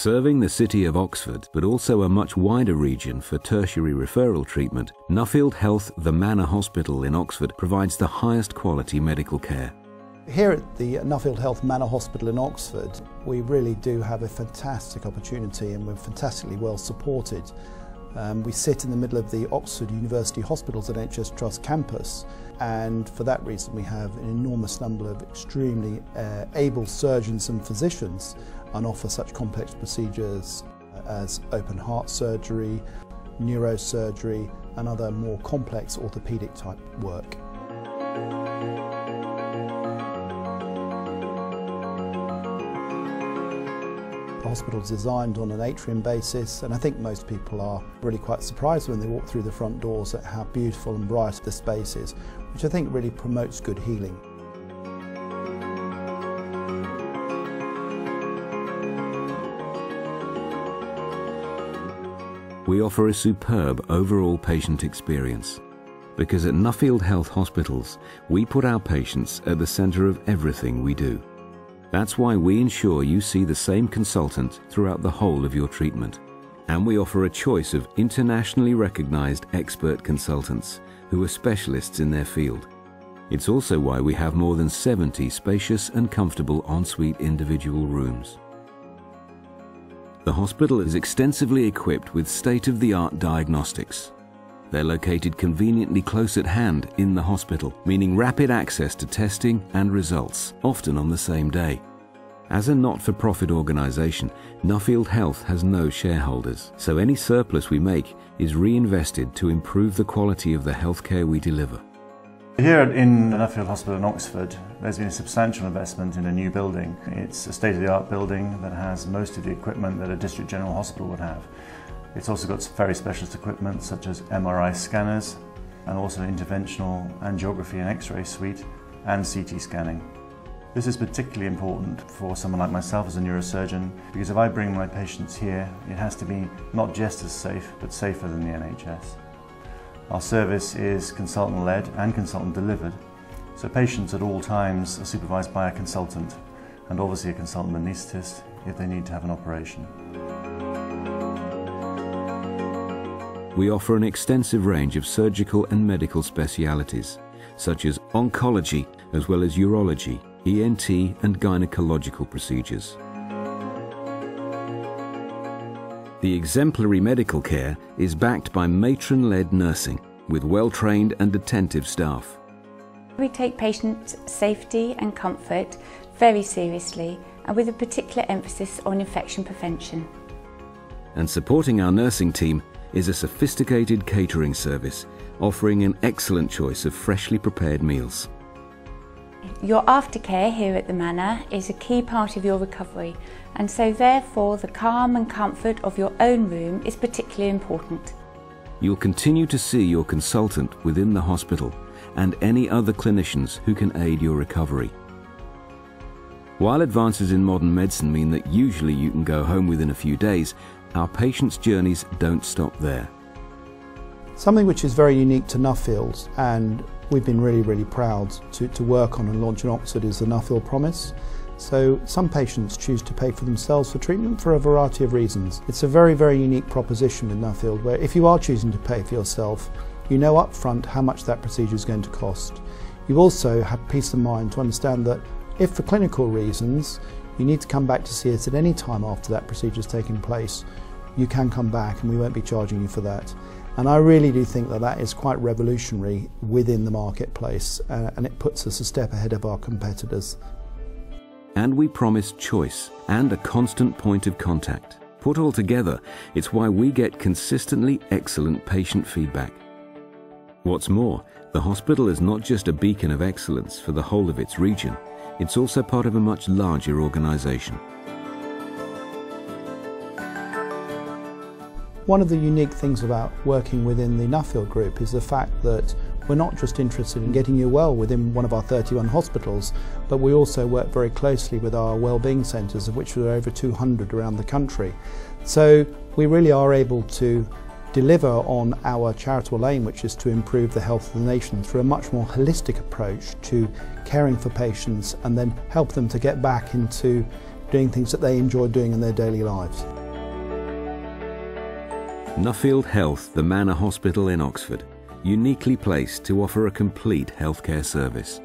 Serving the city of Oxford, but also a much wider region for tertiary referral treatment, Nuffield Health The Manor Hospital in Oxford provides the highest quality medical care. Here at the Nuffield Health Manor Hospital in Oxford, we really do have a fantastic opportunity and we're fantastically well supported. Um, we sit in the middle of the Oxford University Hospitals NHS Trust campus and for that reason we have an enormous number of extremely uh, able surgeons and physicians and offer such complex procedures as open heart surgery, neurosurgery and other more complex orthopaedic type work. The hospital is designed on an atrium basis and I think most people are really quite surprised when they walk through the front doors at how beautiful and bright the space is, which I think really promotes good healing. We offer a superb overall patient experience because at Nuffield Health Hospitals, we put our patients at the centre of everything we do. That's why we ensure you see the same consultant throughout the whole of your treatment. And we offer a choice of internationally recognized expert consultants who are specialists in their field. It's also why we have more than 70 spacious and comfortable ensuite individual rooms. The hospital is extensively equipped with state-of-the-art diagnostics. They're located conveniently close at hand in the hospital, meaning rapid access to testing and results, often on the same day. As a not-for-profit organisation, Nuffield Health has no shareholders, so any surplus we make is reinvested to improve the quality of the healthcare we deliver. Here in Nuffield Hospital in Oxford, there's been a substantial investment in a new building. It's a state-of-the-art building that has most of the equipment that a district general hospital would have. It's also got very specialist equipment such as MRI scanners and also an interventional angiography and x-ray suite and CT scanning. This is particularly important for someone like myself as a neurosurgeon because if I bring my patients here, it has to be not just as safe but safer than the NHS. Our service is consultant-led and consultant-delivered, so patients at all times are supervised by a consultant and obviously a consultant anaesthetist if they need to have an operation. we offer an extensive range of surgical and medical specialities, such as oncology, as well as urology, ENT and gynecological procedures. The exemplary medical care is backed by matron-led nursing, with well-trained and attentive staff. We take patient safety and comfort very seriously and with a particular emphasis on infection prevention. And supporting our nursing team is a sophisticated catering service offering an excellent choice of freshly prepared meals. Your aftercare here at the Manor is a key part of your recovery and so therefore the calm and comfort of your own room is particularly important. You'll continue to see your consultant within the hospital and any other clinicians who can aid your recovery. While advances in modern medicine mean that usually you can go home within a few days, our patients' journeys don't stop there. Something which is very unique to Nuffield and we've been really, really proud to, to work on and launch in Oxford is the Nuffield Promise. So some patients choose to pay for themselves for treatment for a variety of reasons. It's a very, very unique proposition with Nuffield where if you are choosing to pay for yourself, you know up front how much that procedure is going to cost. You also have peace of mind to understand that if for clinical reasons you need to come back to see us at any time after that procedure has taken place. You can come back and we won't be charging you for that. And I really do think that that is quite revolutionary within the marketplace uh, and it puts us a step ahead of our competitors. And we promise choice and a constant point of contact. Put all together, it's why we get consistently excellent patient feedback. What's more, the hospital is not just a beacon of excellence for the whole of its region, it's also part of a much larger organisation. One of the unique things about working within the Nuffield Group is the fact that we're not just interested in getting you well within one of our 31 hospitals, but we also work very closely with our wellbeing centres, of which there are over 200 around the country. So we really are able to deliver on our charitable aim, which is to improve the health of the nation through a much more holistic approach to caring for patients and then help them to get back into doing things that they enjoy doing in their daily lives. Nuffield Health, the Manor Hospital in Oxford, uniquely placed to offer a complete healthcare service.